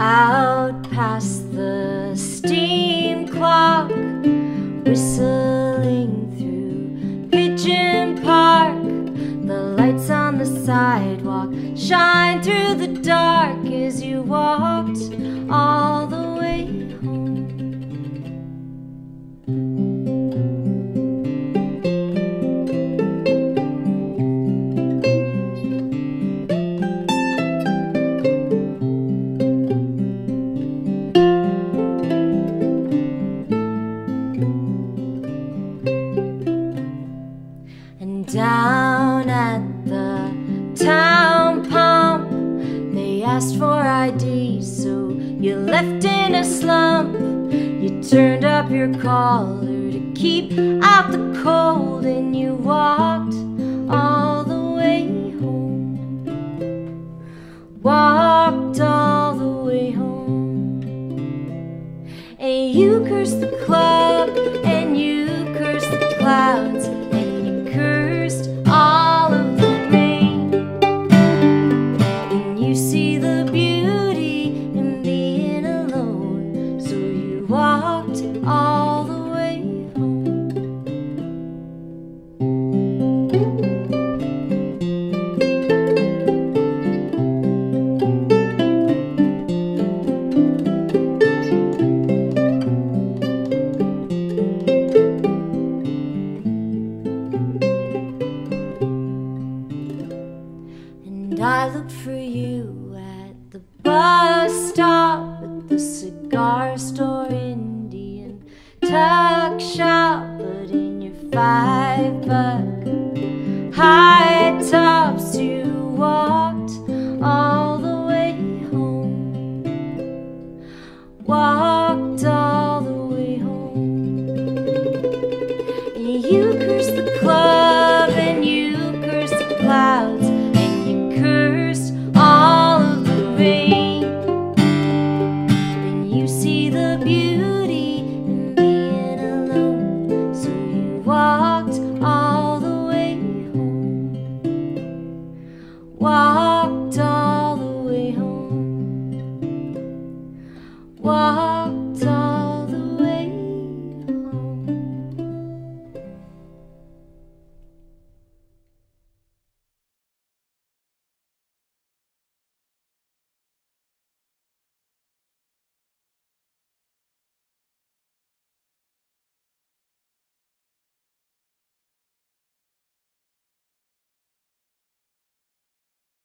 Out past the steam clock, whistling sidewalk shine through the dark as you walked all the way home. And down at the they asked for ID, so you left in a slump. You turned up your collar to keep out the cold, and you walked all the way home. Walked all the way home. And you cursed the see the beauty in being alone, so you walked all the way home. And I looked for you bus stop, at the cigar store, Indian tuck shop, but in your five buck high